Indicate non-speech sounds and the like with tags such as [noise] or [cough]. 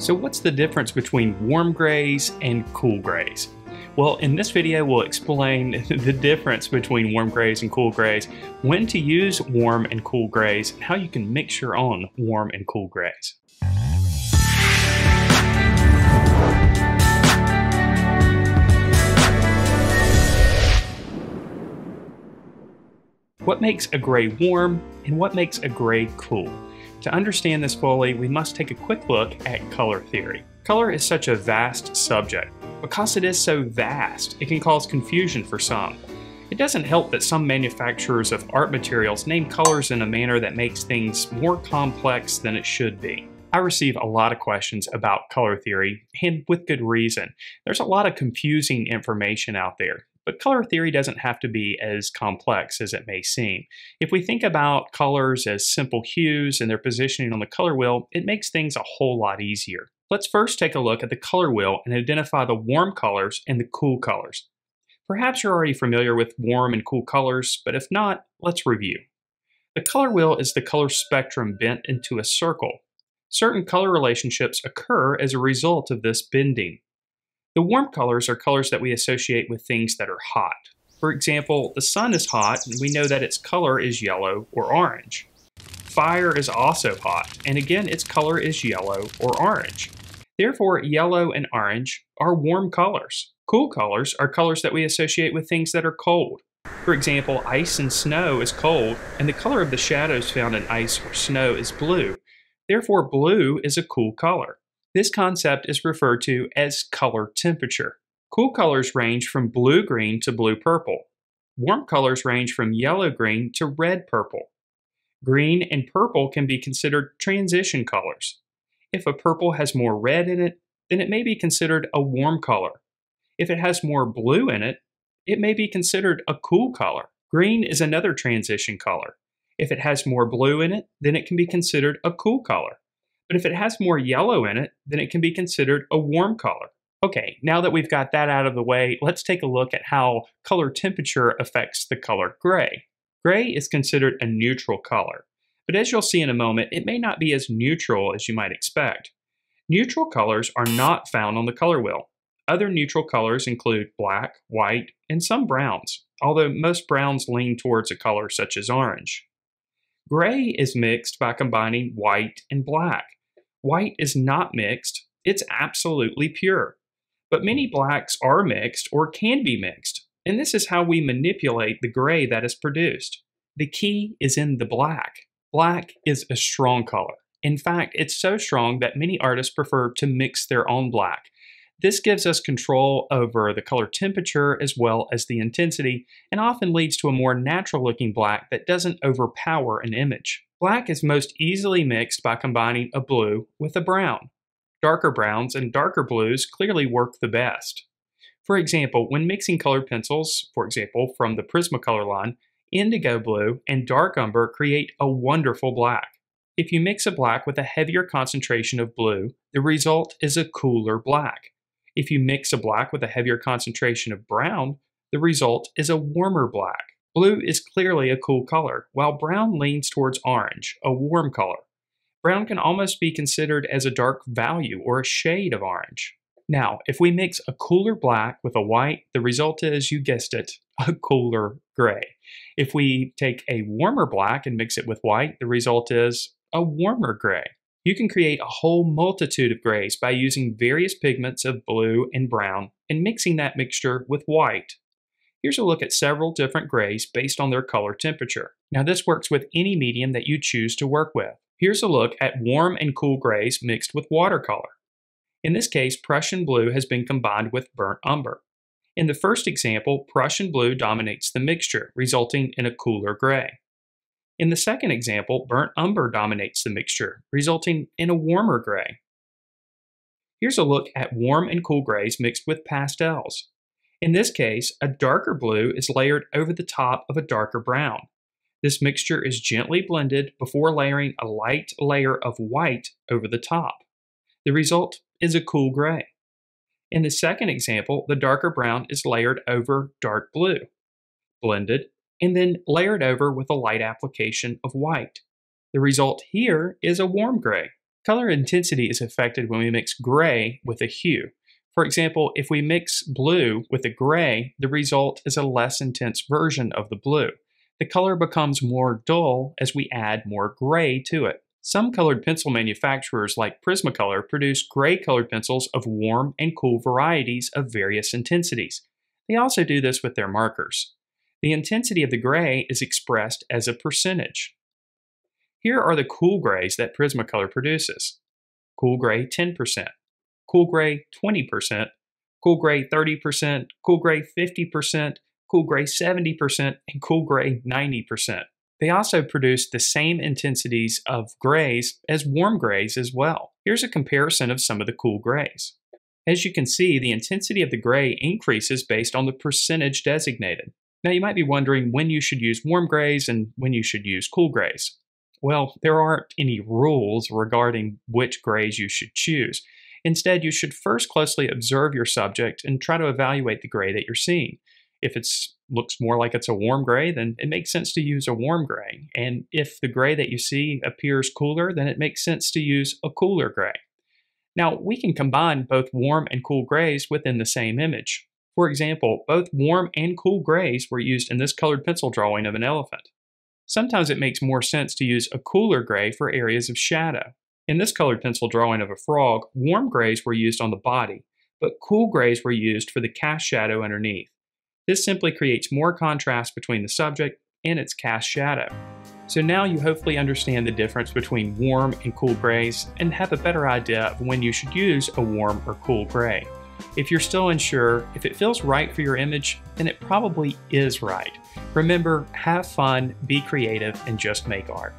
So what's the difference between warm grays and cool grays? Well, in this video, we'll explain [laughs] the difference between warm grays and cool grays, when to use warm and cool grays, and how you can mix your own warm and cool grays. What makes a gray warm and what makes a gray cool? To understand this fully, we must take a quick look at color theory. Color is such a vast subject. Because it is so vast, it can cause confusion for some. It doesn't help that some manufacturers of art materials name colors in a manner that makes things more complex than it should be. I receive a lot of questions about color theory, and with good reason. There's a lot of confusing information out there. But color theory doesn't have to be as complex as it may seem. If we think about colors as simple hues and their positioning on the color wheel, it makes things a whole lot easier. Let's first take a look at the color wheel and identify the warm colors and the cool colors. Perhaps you're already familiar with warm and cool colors, but if not, let's review. The color wheel is the color spectrum bent into a circle. Certain color relationships occur as a result of this bending. The warm colors are colors that we associate with things that are hot. For example, the sun is hot and we know that its color is yellow or orange. Fire is also hot, and again its color is yellow or orange. Therefore, yellow and orange are warm colors. Cool colors are colors that we associate with things that are cold. For example, ice and snow is cold, and the color of the shadows found in ice or snow is blue. Therefore, blue is a cool color. This concept is referred to as color temperature. Cool colors range from blue-green to blue-purple. Warm colors range from yellow-green to red-purple. Green and purple can be considered transition colors. If a purple has more red in it, then it may be considered a warm color. If it has more blue in it, it may be considered a cool color. Green is another transition color. If it has more blue in it, then it can be considered a cool color. But if it has more yellow in it, then it can be considered a warm color. Okay, now that we've got that out of the way, let's take a look at how color temperature affects the color gray. Gray is considered a neutral color, but as you'll see in a moment, it may not be as neutral as you might expect. Neutral colors are not found on the color wheel. Other neutral colors include black, white, and some browns, although most browns lean towards a color such as orange. Gray is mixed by combining white and black. White is not mixed, it's absolutely pure. But many blacks are mixed or can be mixed, and this is how we manipulate the gray that is produced. The key is in the black. Black is a strong color. In fact, it's so strong that many artists prefer to mix their own black. This gives us control over the color temperature as well as the intensity, and often leads to a more natural looking black that doesn't overpower an image. Black is most easily mixed by combining a blue with a brown. Darker browns and darker blues clearly work the best. For example, when mixing colored pencils, for example from the Prismacolor line, indigo blue and dark umber create a wonderful black. If you mix a black with a heavier concentration of blue, the result is a cooler black. If you mix a black with a heavier concentration of brown, the result is a warmer black. Blue is clearly a cool color, while brown leans towards orange, a warm color. Brown can almost be considered as a dark value or a shade of orange. Now, if we mix a cooler black with a white, the result is, you guessed it, [laughs] a cooler gray. If we take a warmer black and mix it with white, the result is a warmer gray. You can create a whole multitude of grays by using various pigments of blue and brown and mixing that mixture with white. Here's a look at several different grays based on their color temperature. Now this works with any medium that you choose to work with. Here's a look at warm and cool grays mixed with watercolor. In this case, Prussian blue has been combined with burnt umber. In the first example, Prussian blue dominates the mixture, resulting in a cooler gray. In the second example, burnt umber dominates the mixture, resulting in a warmer gray. Here's a look at warm and cool grays mixed with pastels. In this case, a darker blue is layered over the top of a darker brown. This mixture is gently blended before layering a light layer of white over the top. The result is a cool gray. In the second example, the darker brown is layered over dark blue, blended, and then layered over with a light application of white. The result here is a warm gray. Color intensity is affected when we mix gray with a hue. For example, if we mix blue with a gray, the result is a less intense version of the blue. The color becomes more dull as we add more gray to it. Some colored pencil manufacturers like Prismacolor produce gray colored pencils of warm and cool varieties of various intensities. They also do this with their markers. The intensity of the gray is expressed as a percentage. Here are the cool grays that Prismacolor produces. Cool gray 10%, cool gray 20%, cool gray 30%, cool gray 50%, cool gray 70%, and cool gray 90%. They also produce the same intensities of grays as warm grays as well. Here's a comparison of some of the cool grays. As you can see, the intensity of the gray increases based on the percentage designated. Now you might be wondering when you should use warm grays and when you should use cool grays. Well, there aren't any rules regarding which grays you should choose. Instead, you should first closely observe your subject and try to evaluate the gray that you're seeing. If it looks more like it's a warm gray, then it makes sense to use a warm gray. And if the gray that you see appears cooler, then it makes sense to use a cooler gray. Now, we can combine both warm and cool grays within the same image. For example, both warm and cool grays were used in this colored pencil drawing of an elephant. Sometimes it makes more sense to use a cooler gray for areas of shadow. In this colored pencil drawing of a frog, warm grays were used on the body, but cool grays were used for the cast shadow underneath. This simply creates more contrast between the subject and its cast shadow. So now you hopefully understand the difference between warm and cool grays and have a better idea of when you should use a warm or cool gray. If you're still unsure, if it feels right for your image, then it probably is right. Remember, have fun, be creative, and just make art.